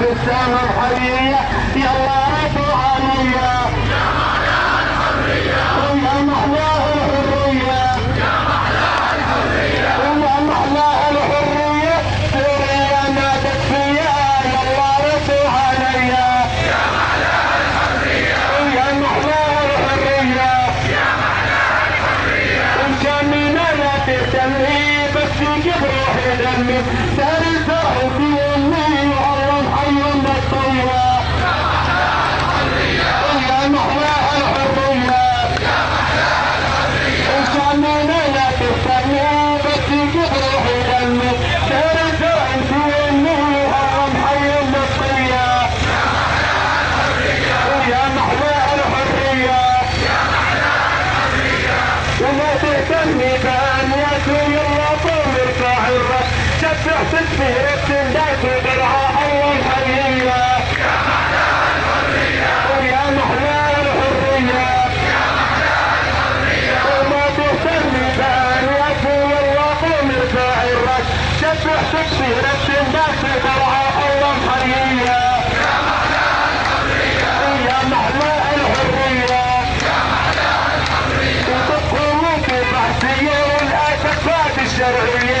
سما الحرية يلا ردوا عليا ويا محلاها الحرية. ويا محلاها الحرية. سوريا نادت فيا يلا ردوا عليا ويا محلاها الحرية. وجمينا لا تهتمي بس يجيب دمي سبح تسبيح تنداك درعا الله الحرية ويا محلى الحرية وما تهتمي بأنياك يلا طول ارفع الراس سبح تسبيح تنداك درعا الله الحرية ويا محلى الحرية وتقومك البحثية والأسفات الشرعية حيران المحسوبية وهي ثورتنا سلمية يا محلاها الحرية وتقومك البحثية والأسفات الشرعية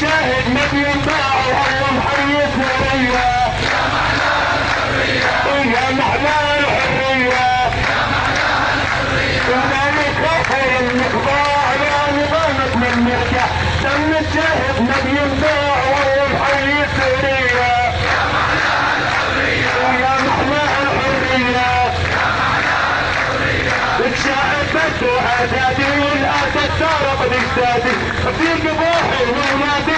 الشاهد ما بينباع والله محيي سوريا ويا محلى الحرية ونقل الخوف ولمك ضاعنا نظامك من نرجع دم الشاهد ما بينباع والله محيي سوريا ويا محلى الحرية اتشعبت وعدادي والاسد سارق الاجدادي في قبوحي وولادي